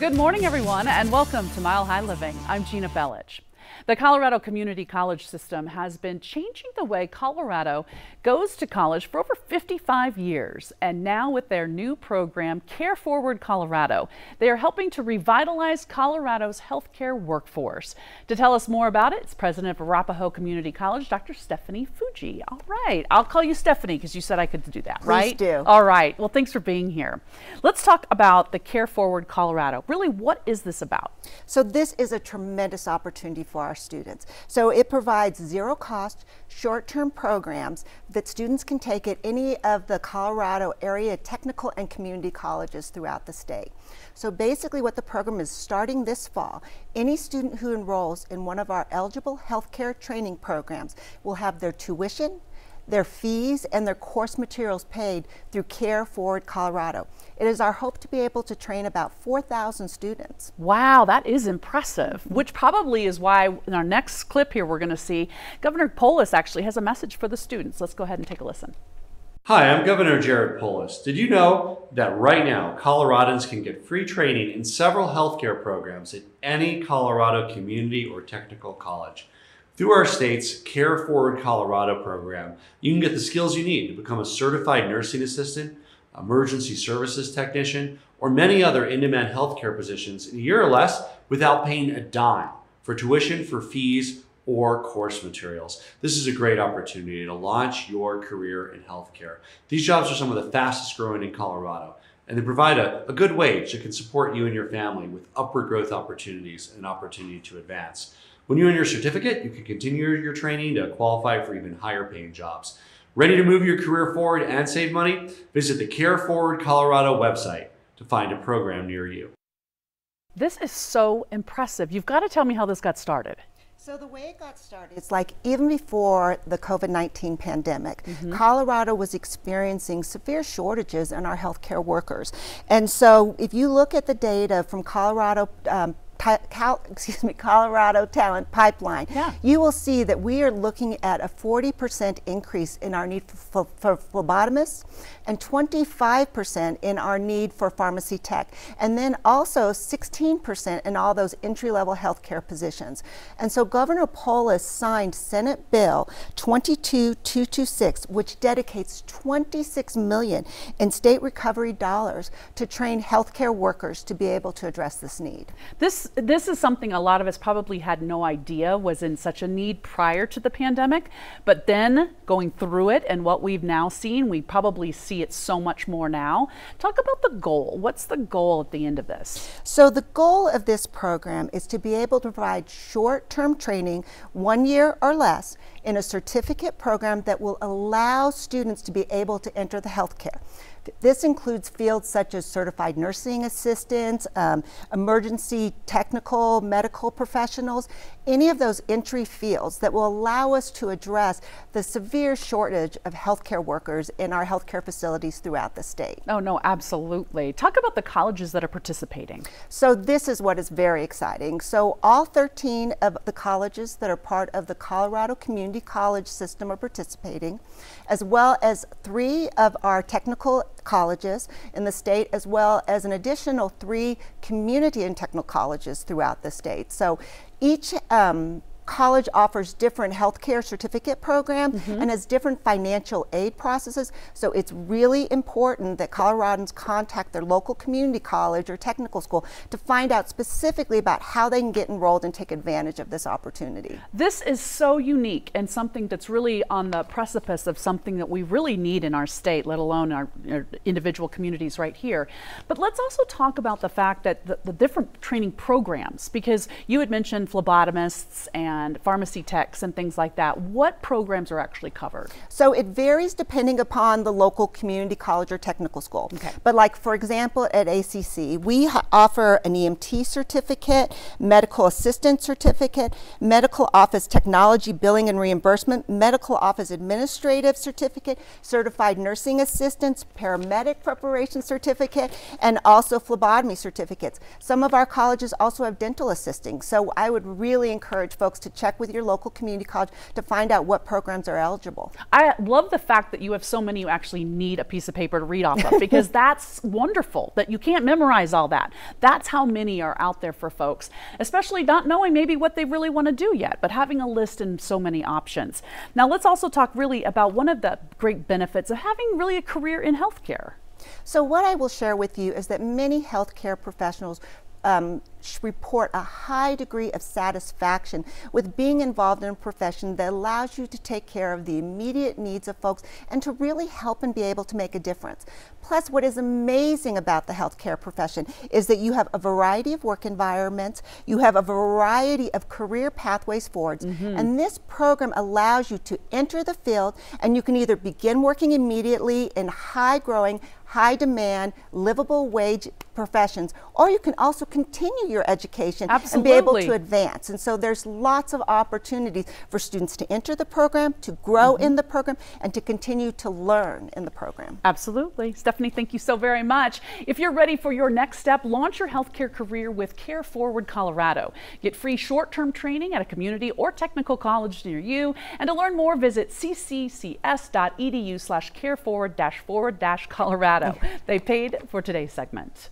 Good morning, everyone, and welcome to Mile High Living. I'm Gina Belich. The Colorado Community College system has been changing the way Colorado goes to college for over 55 years. And now with their new program, Care Forward Colorado, they are helping to revitalize Colorado's healthcare workforce. To tell us more about it, it's president of Arapahoe Community College, Dr. Stephanie Fujii. All right, I'll call you Stephanie because you said I could do that, Please right? do. All right, well, thanks for being here. Let's talk about the Care Forward Colorado. Really, what is this about? So this is a tremendous opportunity for our students. So it provides zero cost, short-term programs that students can take at any of the Colorado area technical and community colleges throughout the state. So basically what the program is starting this fall, any student who enrolls in one of our eligible healthcare training programs will have their tuition, their fees and their course materials paid through Care Forward Colorado. It is our hope to be able to train about 4,000 students. Wow, that is impressive, which probably is why in our next clip here we're going to see Governor Polis actually has a message for the students. Let's go ahead and take a listen. Hi, I'm Governor Jared Polis. Did you know that right now Coloradans can get free training in several healthcare programs at any Colorado community or technical college? Through our state's Care Forward Colorado program, you can get the skills you need to become a certified nursing assistant, emergency services technician, or many other in-demand healthcare positions in a year or less without paying a dime for tuition, for fees, or course materials. This is a great opportunity to launch your career in healthcare. These jobs are some of the fastest growing in Colorado, and they provide a, a good wage that can support you and your family with upward growth opportunities and opportunity to advance. When you earn your certificate, you can continue your training to qualify for even higher paying jobs. Ready to move your career forward and save money? Visit the Care Forward Colorado website to find a program near you. This is so impressive. You've got to tell me how this got started. So the way it got started, it's like even before the COVID-19 pandemic, mm-hmm. Colorado was experiencing severe shortages in our healthcare workers. And so if you look at the data from Colorado um, Cal, excuse me, Colorado Talent Pipeline, yeah. you will see that we are looking at a 40% increase in our need for, for, for phlebotomists and 25% in our need for pharmacy tech, and then also 16% in all those entry-level healthcare positions. And so Governor Polis signed Senate Bill 22226, which dedicates 26 million in state recovery dollars to train healthcare workers to be able to address this need. This this is something a lot of us probably had no idea was in such a need prior to the pandemic, but then going through it and what we've now seen, we probably see it so much more now. Talk about the goal. What's the goal at the end of this? So the goal of this program is to be able to provide short-term training, one year or less, in a certificate program that will allow students to be able to enter the healthcare. This includes fields such as certified nursing assistants, um, emergency technical medical professionals, any of those entry fields that will allow us to address the severe shortage of healthcare workers in our healthcare facilities throughout the state. Oh, no, absolutely. Talk about the colleges that are participating. So this is what is very exciting. So all 13 of the colleges that are part of the Colorado Community College system are participating, as well as three of our technical colleges in the state, as well as an additional three community and technical colleges throughout the state. So each um, college offers different healthcare certificate programs mm -hmm. and has different financial aid processes. So it's really important that Coloradans contact their local community college or technical school to find out specifically about how they can get enrolled and take advantage of this opportunity. This is so unique and something that's really on the precipice of something that we really need in our state, let alone our, our individual communities right here. But let's also talk about the fact that the, the different training programs, because you had mentioned phlebotomists and and pharmacy techs and things like that. What programs are actually covered? So it varies depending upon the local community college or technical school. Okay. But like for example at ACC, we offer an EMT certificate, medical assistant certificate, medical office technology billing and reimbursement, medical office administrative certificate, certified nursing assistants, paramedic preparation certificate, and also phlebotomy certificates. Some of our colleges also have dental assisting. So I would really encourage folks to to check with your local community college to find out what programs are eligible. I love the fact that you have so many you actually need a piece of paper to read off of because that's wonderful that you can't memorize all that. That's how many are out there for folks, especially not knowing maybe what they really want to do yet, but having a list and so many options. Now, let's also talk really about one of the great benefits of having really a career in healthcare. So, what I will share with you is that many healthcare professionals um, report a high degree of satisfaction with being involved in a profession that allows you to take care of the immediate needs of folks and to really help and be able to make a difference. Plus, what is amazing about the healthcare profession is that you have a variety of work environments, you have a variety of career pathways forwards, mm -hmm. and this program allows you to enter the field and you can either begin working immediately in high growing, high demand, livable wage professions, or you can also continue your education Absolutely. and be able to advance. And so there's lots of opportunities for students to enter the program, to grow mm -hmm. in the program, and to continue to learn in the program. Absolutely. Stephanie, thank you so very much. If you're ready for your next step, launch your healthcare career with Care Forward Colorado. Get free short-term training at a community or technical college near you. And to learn more, visit cccs.edu slash careforward-forward-colorado. They paid for today's segment.